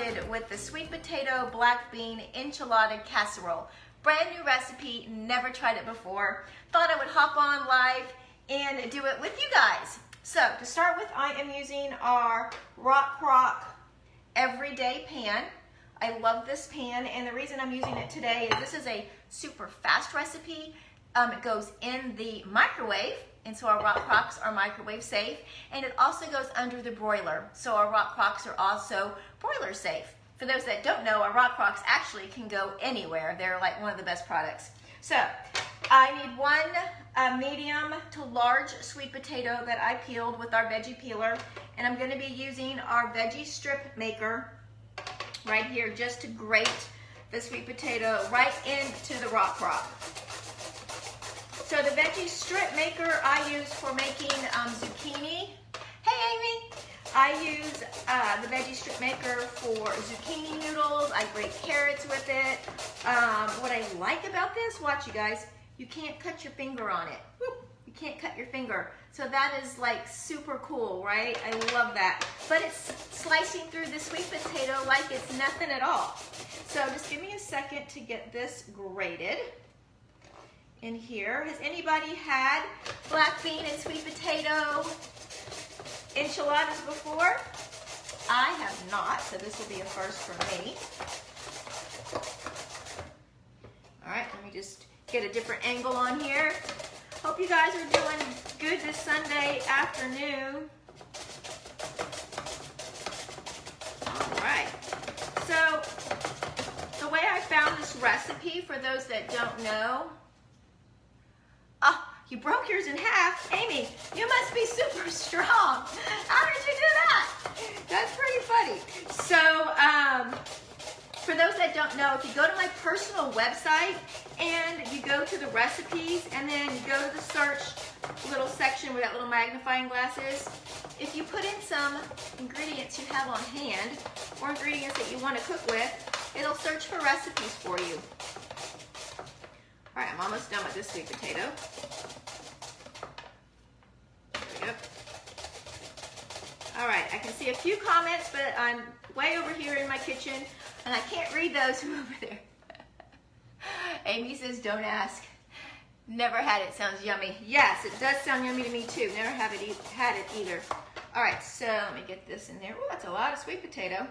started with the sweet potato black bean enchilada casserole. Brand new recipe, never tried it before. Thought I would hop on live and do it with you guys. So to start with, I am using our Rockcrok Everyday Pan. I love this pan and the reason I'm using it today is this is a super fast recipe. Um, it goes in the microwave and so our Rockcroks are microwave safe. And it also goes under the broiler. So our Rockcroks are also broiler safe. For those that don't know, our Rockcroks actually can go anywhere. They're like one of the best products. So I need one uh, medium to large sweet potato that I peeled with our veggie peeler. And I'm gonna be using our veggie strip maker right here just to grate the sweet potato right into the Rockcrok. So the veggie strip maker I use for making um, zucchini. Hey Amy! I use uh, the veggie strip maker for zucchini noodles. I grate carrots with it. Um, what I like about this, watch you guys, you can't cut your finger on it. You can't cut your finger. So that is like super cool, right? I love that. But it's slicing through the sweet potato like it's nothing at all. So just give me a second to get this grated in here. Has anybody had black bean and sweet potato enchiladas before? I have not, so this will be a first for me. All right, let me just get a different angle on here. Hope you guys are doing good this Sunday afternoon. All right, so the way I found this recipe, for those that don't know, you broke yours in half. Amy, you must be super strong. How did you do that? That's pretty funny. So, um, for those that don't know, if you go to my personal website and you go to the recipes and then you go to the search little section where that little magnifying glass is, if you put in some ingredients you have on hand or ingredients that you want to cook with, it'll search for recipes for you. All right, I'm almost done with this sweet potato. All right, I can see a few comments, but I'm way over here in my kitchen, and I can't read those from over there. Amy says, don't ask. Never had it, sounds yummy. Yes, it does sound yummy to me too. Never have it e had it either. All right, so let me get this in there. Oh, that's a lot of sweet potato.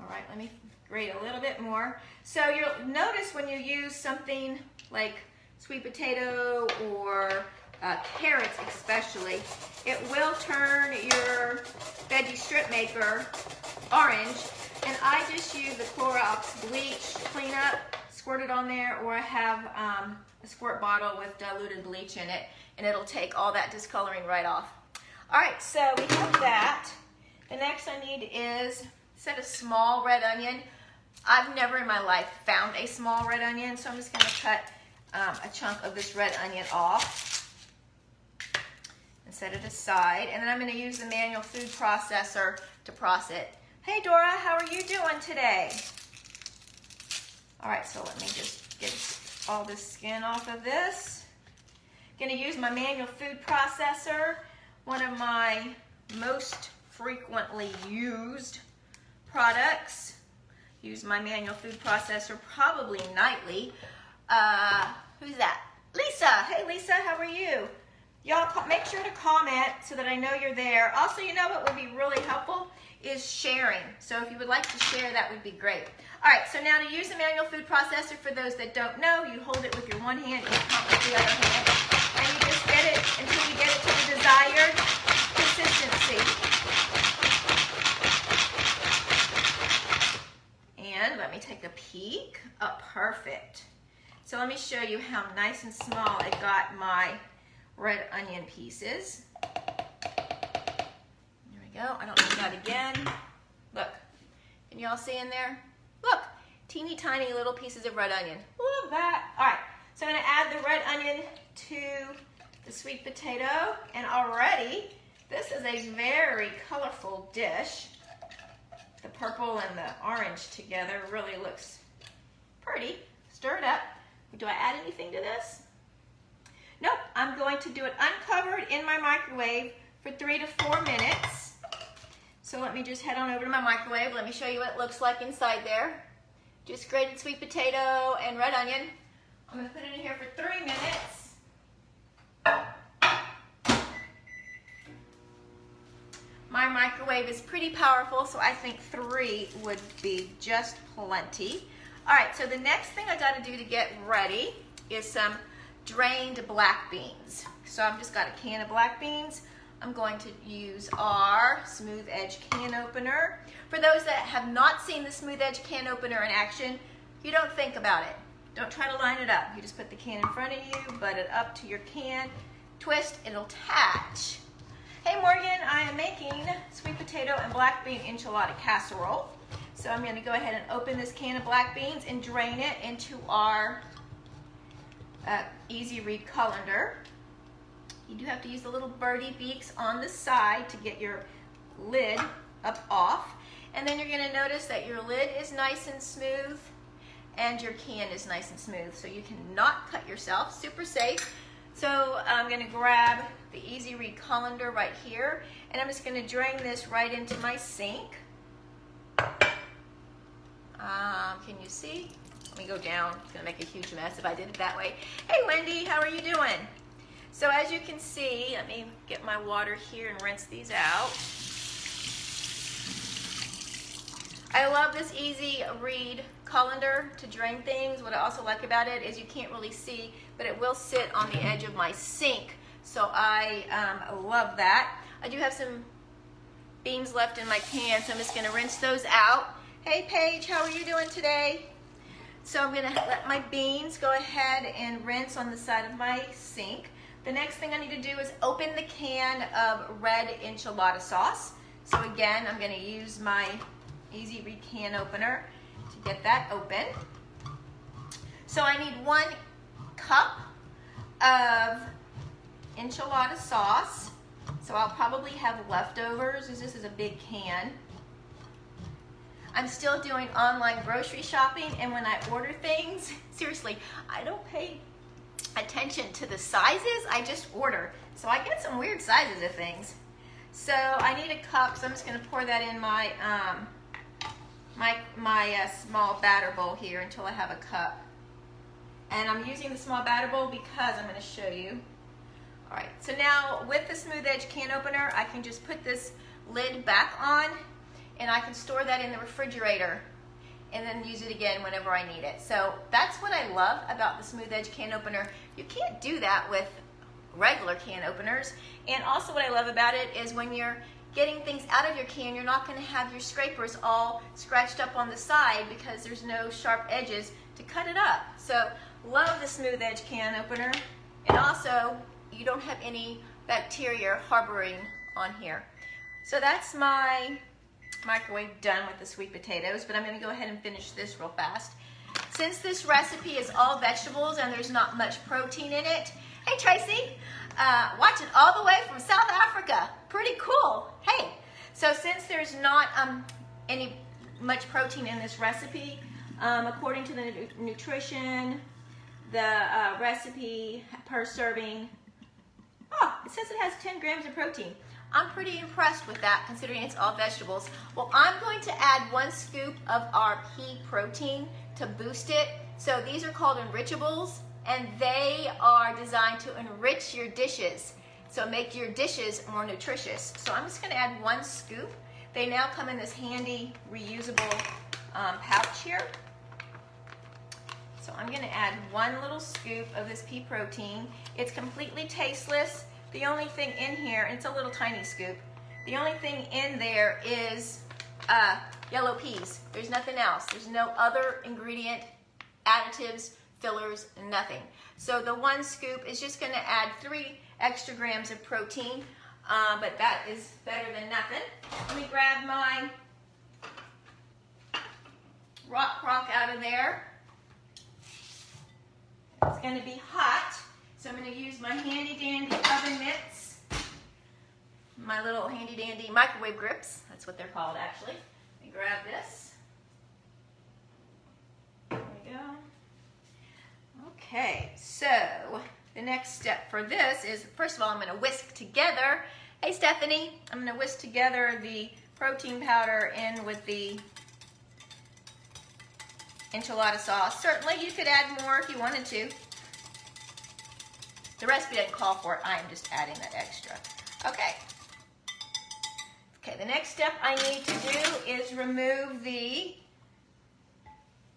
All right, let me a little bit more. So you'll notice when you use something like sweet potato or uh, carrots especially, it will turn your veggie strip maker orange. And I just use the Clorox bleach cleanup, squirt it on there, or I have um, a squirt bottle with diluted bleach in it, and it'll take all that discoloring right off. All right, so we have that. The next I need is set a small red onion. I've never in my life found a small red onion, so I'm just gonna cut um, a chunk of this red onion off and set it aside. And then I'm gonna use the manual food processor to process it. Hey Dora, how are you doing today? All right, so let me just get all the skin off of this. Gonna use my manual food processor, one of my most frequently used products. Use my manual food processor probably nightly. Uh, who's that? Lisa. Hey Lisa, how are you? Y'all make sure to comment so that I know you're there. Also, you know what would be really helpful is sharing. So if you would like to share, that would be great. All right, so now to use the manual food processor, for those that don't know, you hold it with your one hand and pump with the other hand. And you just get it until you get it to the desired consistency. And let me take a peek. Oh, perfect. So let me show you how nice and small it got my red onion pieces. There we go. I don't need that again. Look. Can you all see in there? Look. Teeny tiny little pieces of red onion. Love that. All right. So I'm going to add the red onion to the sweet potato. And already, this is a very colorful dish. The purple and the orange together really looks pretty. Stir it up. Do I add anything to this? Nope, I'm going to do it uncovered in my microwave for three to four minutes. So let me just head on over to my microwave. Let me show you what it looks like inside there. Just grated sweet potato and red onion. I'm gonna put it in here for three minutes. My microwave is pretty powerful, so I think three would be just plenty. All right, so the next thing I gotta do to get ready is some drained black beans. So I've just got a can of black beans. I'm going to use our smooth edge can opener. For those that have not seen the smooth edge can opener in action, you don't think about it. Don't try to line it up. You just put the can in front of you, butt it up to your can, twist, it'll attach. Hey Morgan, I am making sweet potato and black bean enchilada casserole. So I'm gonna go ahead and open this can of black beans and drain it into our uh, easy read colander. You do have to use the little birdie beaks on the side to get your lid up off. And then you're gonna notice that your lid is nice and smooth and your can is nice and smooth. So you cannot cut yourself, super safe. So I'm gonna grab the Easy Read colander right here and I'm just gonna drain this right into my sink. Um, can you see? Let me go down. It's gonna make a huge mess if I did it that way. Hey Wendy, how are you doing? So as you can see, let me get my water here and rinse these out. I love this easy read colander to drain things. What I also like about it is you can't really see, but it will sit on the edge of my sink. So I um, love that. I do have some beans left in my can, so I'm just gonna rinse those out. Hey Paige, how are you doing today? So I'm gonna let my beans go ahead and rinse on the side of my sink. The next thing I need to do is open the can of red enchilada sauce. So again, I'm gonna use my Easy Read can opener get that open. So I need one cup of enchilada sauce. So I'll probably have leftovers as this is a big can. I'm still doing online grocery shopping and when I order things, seriously, I don't pay attention to the sizes, I just order. So I get some weird sizes of things. So I need a cup, so I'm just gonna pour that in my, um, my, my uh, small batter bowl here until I have a cup. And I'm using the small batter bowl because I'm gonna show you. All right, so now with the smooth edge can opener, I can just put this lid back on and I can store that in the refrigerator and then use it again whenever I need it. So that's what I love about the smooth edge can opener. You can't do that with regular can openers. And also what I love about it is when you're getting things out of your can, you're not gonna have your scrapers all scratched up on the side because there's no sharp edges to cut it up. So love the smooth edge can opener. And also, you don't have any bacteria harboring on here. So that's my microwave done with the sweet potatoes, but I'm gonna go ahead and finish this real fast. Since this recipe is all vegetables and there's not much protein in it, hey Tracy, uh, watching all the way from South Africa, pretty cool. Hey, so since there's not um, any much protein in this recipe, um, according to the nutrition, the uh, recipe per serving, oh, it says it has 10 grams of protein. I'm pretty impressed with that considering it's all vegetables. Well, I'm going to add one scoop of our pea protein to boost it. So these are called enrichables and they are designed to enrich your dishes. So make your dishes more nutritious. So I'm just gonna add one scoop. They now come in this handy reusable um, pouch here. So I'm gonna add one little scoop of this pea protein. It's completely tasteless. The only thing in here, and it's a little tiny scoop, the only thing in there is uh, yellow peas. There's nothing else. There's no other ingredient, additives, fillers, nothing. So the one scoop is just gonna add three extra grams of protein, uh, but that is better than nothing. Let me grab my Rockcrok out of there. It's gonna be hot. So I'm going to use my handy dandy oven mitts, my little handy dandy microwave grips. That's what they're called actually. Let me grab this. There we go. Okay, so the next step for this is, first of all, I'm going to whisk together. Hey Stephanie, I'm going to whisk together the protein powder in with the enchilada sauce. Certainly you could add more if you wanted to. The recipe doesn't call for it. I'm just adding that extra. Okay. Okay, the next step I need to do is remove the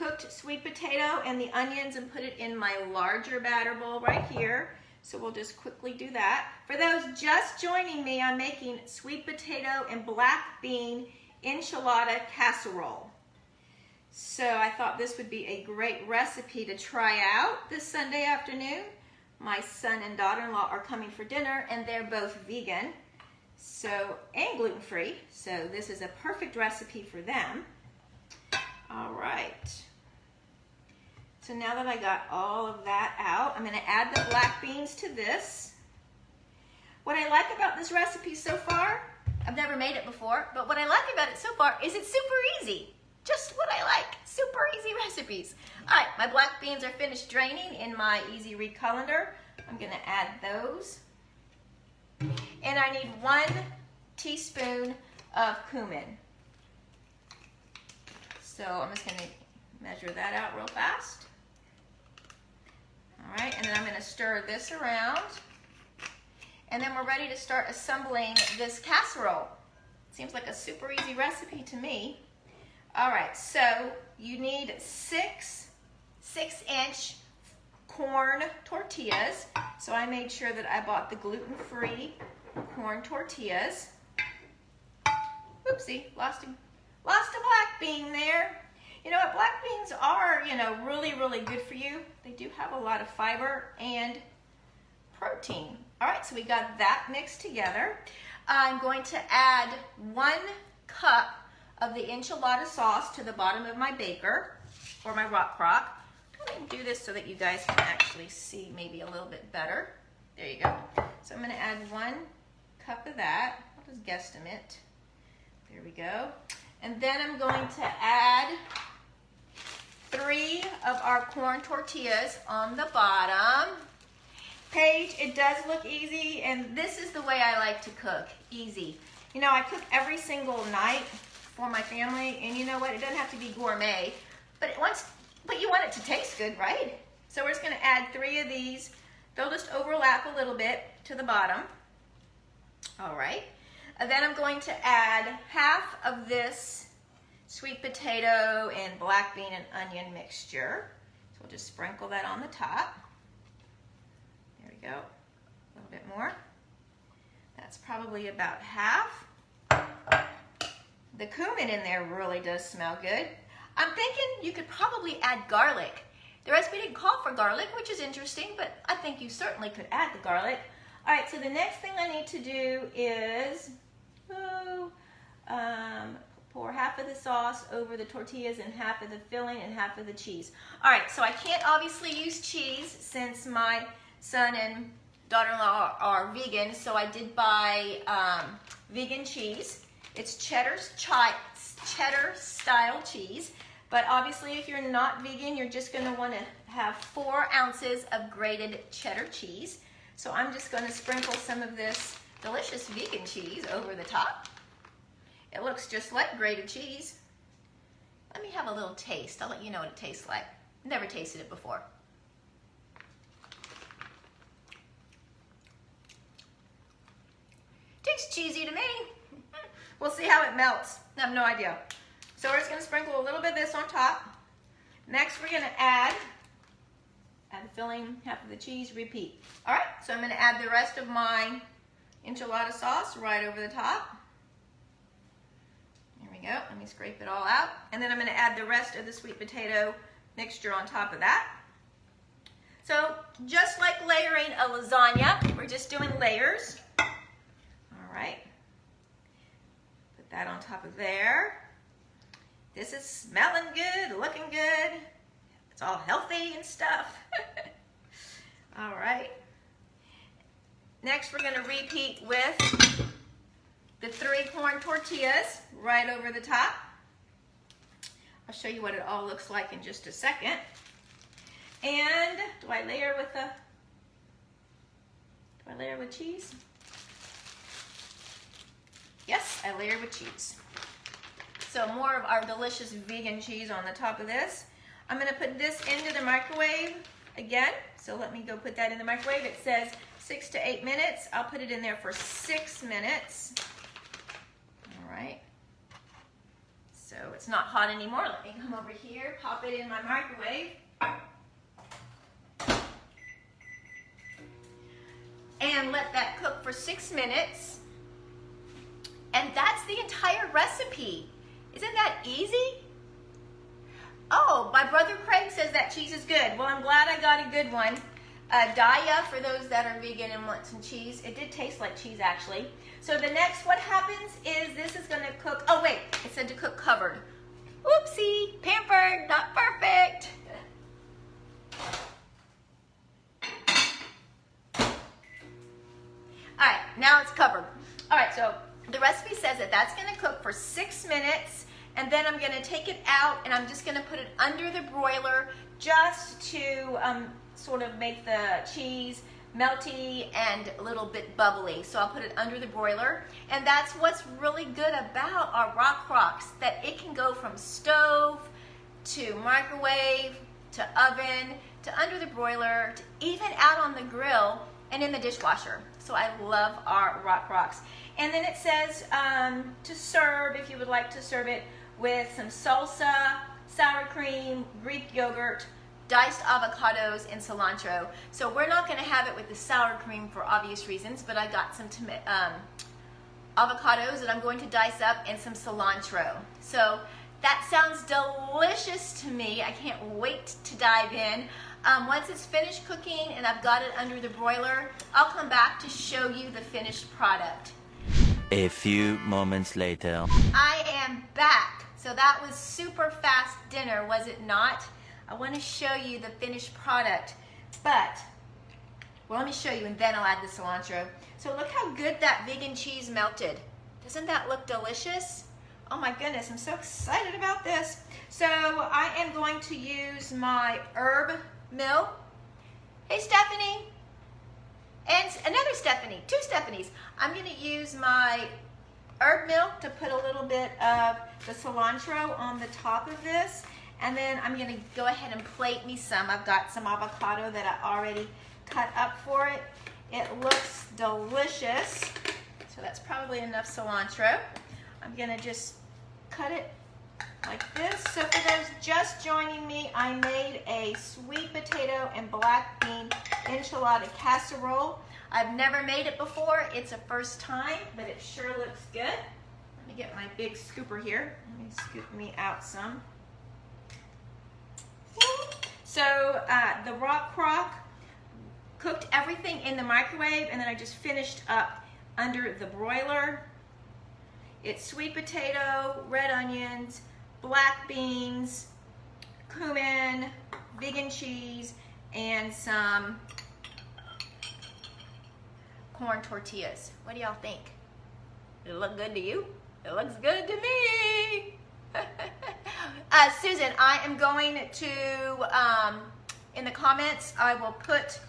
cooked sweet potato and the onions and put it in my larger batter bowl right here. So we'll just quickly do that. For those just joining me, I'm making sweet potato and black bean enchilada casserole. So I thought this would be a great recipe to try out this Sunday afternoon. My son and daughter-in-law are coming for dinner and they're both vegan so and gluten-free. So this is a perfect recipe for them. All right. So now that I got all of that out, I'm gonna add the black beans to this. What I like about this recipe so far, I've never made it before, but what I like about it so far is it's super easy. Just what I like, super easy recipes. All right, my black beans are finished draining in my Easy Read colander. I'm gonna add those. And I need one teaspoon of cumin. So I'm just gonna measure that out real fast. All right, and then I'm gonna stir this around. And then we're ready to start assembling this casserole. Seems like a super easy recipe to me. All right, so you need six six inch corn tortillas. So I made sure that I bought the gluten-free corn tortillas. Oopsie, lost a, lost a black bean there. You know what, black beans are, you know, really, really good for you. They do have a lot of fiber and protein. All right, so we got that mixed together. I'm going to add one cup of the enchilada sauce to the bottom of my baker or my Rockcrok. I'm do this so that you guys can actually see maybe a little bit better. There you go. So I'm gonna add one cup of that. I'll just guesstimate. There we go. And then I'm going to add three of our corn tortillas on the bottom. Paige, it does look easy, and this is the way I like to cook, easy. You know, I cook every single night for my family, and you know what, it doesn't have to be gourmet, but once but you want it to taste good, right? So we're just gonna add three of these. They'll just overlap a little bit to the bottom. All right. And then I'm going to add half of this sweet potato and black bean and onion mixture. So we'll just sprinkle that on the top. There we go. A little bit more. That's probably about half. The cumin in there really does smell good. I'm thinking you could probably add garlic. The recipe didn't call for garlic, which is interesting, but I think you certainly could add the garlic. All right, so the next thing I need to do is oh, um, pour half of the sauce over the tortillas and half of the filling and half of the cheese. All right, so I can't obviously use cheese since my son and daughter-in-law are, are, vegan, so I did buy um, vegan cheese. It's cheddar, cheddar style cheese. But obviously, if you're not vegan, you're just gonna wanna have four ounces of grated cheddar cheese. So I'm just gonna sprinkle some of this delicious vegan cheese over the top. It looks just like grated cheese. Let me have a little taste. I'll let you know what it tastes like. Never tasted it before. Tastes cheesy to me. We'll see how it melts. I have no idea. So we're just gonna sprinkle a little bit of this on top. Next, we're gonna add, add the filling, half of the cheese, repeat. All right, so I'm gonna add the rest of my enchilada sauce right over the top. Let me scrape it all out. And then I'm gonna add the rest of the sweet potato mixture on top of that. So just like layering a lasagna, we're just doing layers. All right, put that on top of there. This is smelling good, looking good. It's all healthy and stuff. all right. Next, we're gonna repeat with the three corn tortillas right over the top. I'll show you what it all looks like in just a second. And do I layer with the, do I layer with cheese? Yes, I layer with cheese. So more of our delicious vegan cheese on the top of this. I'm gonna put this into the microwave again. So let me go put that in the microwave. It says six to eight minutes. I'll put it in there for six minutes. Right. So it's not hot anymore. Let me come over here, pop it in my microwave. And let that cook for six minutes. And that's the entire recipe. Isn't that easy? Oh, my brother Craig says that cheese is good. Well, I'm glad I got a good one. Uh, Daya, for those that are vegan and want some cheese. It did taste like cheese, actually. So the next, what happens is this is to cook. Oh, wait. It said to cook covered. Whoopsie. Pampered. Not perfect. All right. Now it's covered. All right. So the recipe says that that's to cook for six minutes. And then I'm to take it out and I'm just to put it under the broiler just to um, sort of make the cheese melty and a little bit bubbly. So I'll put it under the broiler. And that's what's really good about our Rockcroks, that it can go from stove to microwave to oven to under the broiler to even out on the grill and in the dishwasher. So I love our Rockcroks. And then it says um, to serve, if you would like to serve it with some salsa, sour cream, Greek yogurt, diced avocados, and cilantro. So we're not gonna have it with the sour cream for obvious reasons, but I got some um, avocados that I'm going to dice up and some cilantro. So that sounds delicious to me. I can't wait to dive in. Um, once it's finished cooking and I've got it under the broiler, I'll come back to show you the finished product. A few moments later. I am back. So that was super fast dinner, was it not? I want to show you the finished product, but, well, let me show you and then I'll add the cilantro. So look how good that vegan cheese melted. Doesn't that look delicious? Oh my goodness, I'm so excited about this. So I am going to use my herb mill. Hey, Stephanie. And another Stephanie, two Stephanies. I'm gonna use my herb mill to put a little bit of the cilantro on the top of this. And then I'm gonna go ahead and plate me some. I've got some avocado that I already cut up for it. It looks delicious. So that's probably enough cilantro. I'm gonna just cut it like this. So for those just joining me, I made a sweet potato and black bean enchilada casserole. I've never made it before. It's a first time, but it sure looks good. Let me get my big scooper here. Let me scoop me out some. So uh, the Rockcrok cooked everything in the microwave and then I just finished up under the broiler. It's sweet potato, red onions, black beans, cumin, vegan cheese, and some corn tortillas. What do y'all think? It look good to you? It looks good to me. uh, Susan, I am going to, um, in the comments, I will put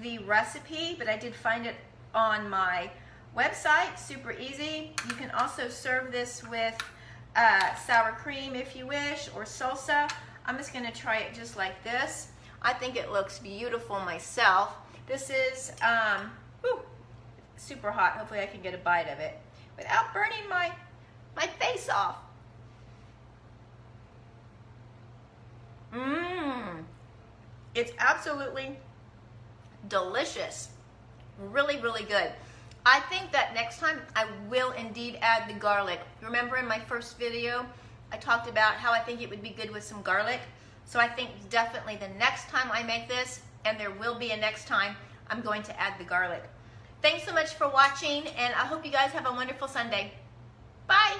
the recipe, but I did find it on my website, super easy. You can also serve this with uh, sour cream if you wish, or salsa. I'm just gonna try it just like this. I think it looks beautiful myself. This is um, whew, super hot. Hopefully I can get a bite of it without burning my, my face off. Mmm. It's absolutely delicious. Really, really good. I think that next time I will indeed add the garlic. Remember in my first video, I talked about how I think it would be good with some garlic. So I think definitely the next time I make this, and there will be a next time, I'm going to add the garlic. Thanks so much for watching, and I hope you guys have a wonderful Sunday. Bye.